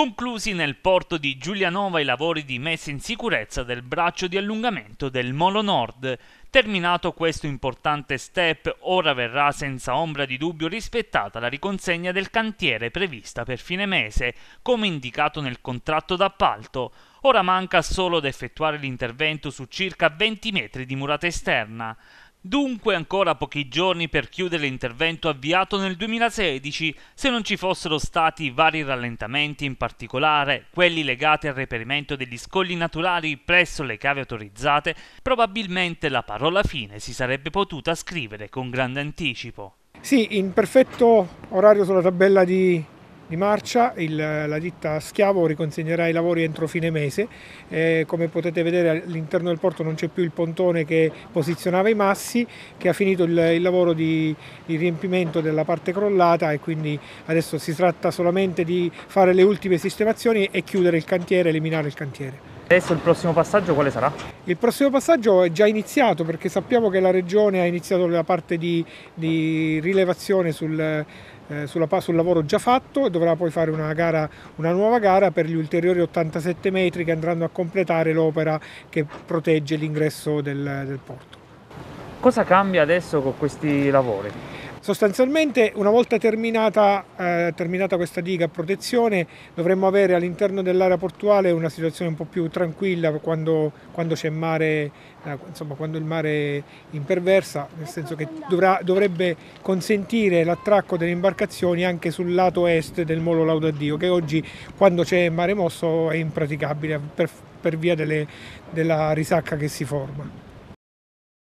conclusi nel porto di Giulianova i lavori di messa in sicurezza del braccio di allungamento del Molo Nord. Terminato questo importante step, ora verrà senza ombra di dubbio rispettata la riconsegna del cantiere prevista per fine mese, come indicato nel contratto d'appalto. Ora manca solo da effettuare l'intervento su circa 20 metri di murata esterna. Dunque ancora pochi giorni per chiudere l'intervento avviato nel 2016, se non ci fossero stati vari rallentamenti, in particolare quelli legati al reperimento degli scogli naturali presso le cave autorizzate, probabilmente la parola fine si sarebbe potuta scrivere con grande anticipo. Sì, in perfetto orario sulla tabella di di marcia, il, la ditta Schiavo riconsegnerà i lavori entro fine mese, eh, come potete vedere all'interno del porto non c'è più il pontone che posizionava i massi, che ha finito il, il lavoro di, di, riempimento della parte crollata e quindi adesso si tratta solamente di fare le ultime sistemazioni e chiudere il cantiere, eliminare il cantiere. Adesso il prossimo passaggio quale sarà? Il prossimo passaggio è già iniziato perché sappiamo che la Regione ha iniziato la parte di, di rilevazione sul eh, sulla, sul lavoro già fatto e dovrà poi fare una, gara, una nuova gara per gli ulteriori 87 metri che andranno a completare l'opera che protegge l'ingresso del, del porto. Cosa cambia adesso con questi lavori? Sostanzialmente una volta terminata, eh, terminata, questa diga a protezione dovremmo avere all'interno dell'area portuale una situazione un po' più tranquilla quando, quando c'è mare, eh, insomma quando il mare imperversa, nel senso che dovrà, dovrebbe consentire l'attracco delle imbarcazioni anche sul lato est del Molo Laudadio che oggi quando c'è mare mosso è impraticabile per, per via delle, della risacca che si forma.